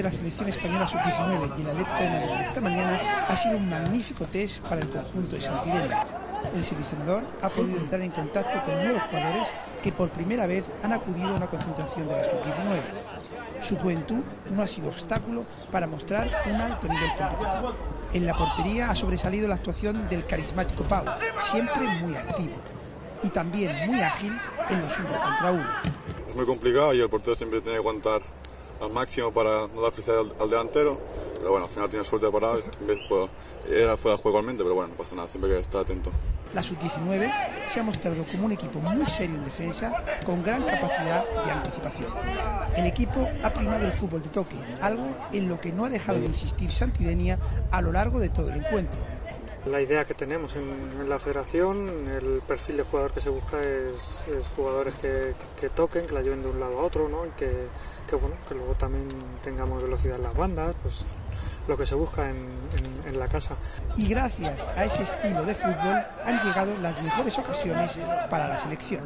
la Sub-19 y el Atlético de Madrid esta mañana ha sido un magnífico test para el conjunto de Santidenia. El seleccionador ha podido entrar en contacto con nuevos jugadores que por primera vez han acudido a una concentración de la Sub-19. Su juventud no ha sido obstáculo para mostrar un alto nivel competitivo. En la portería ha sobresalido la actuación del carismático Pau, siempre muy activo y también muy ágil en los uno contra uno. Es muy complicado y el portero siempre tiene que aguantar al máximo para no dar felicidad al, delantero. Pero bueno, al final tiene suerte de parar. Pues, era fuera de juego igualmente, pero bueno, no pasa nada, siempre hay que estar atento. La sub-19 se ha mostrado como un equipo muy serio en defensa, con gran capacidad de anticipación. El equipo ha primado el fútbol de toque, algo en lo que no ha dejado de insistir Santidenia a lo largo de todo el encuentro. La idea que tenemos en, la federación, el perfil de jugador que se busca es, jugadores que, toquen, que la lleven de un lado a otro, ¿no? y que, bueno, que luego también tengamos velocidad en las bandas, pues lo que se busca en, la casa. Y gracias a ese estilo de fútbol han llegado las mejores ocasiones para la selección.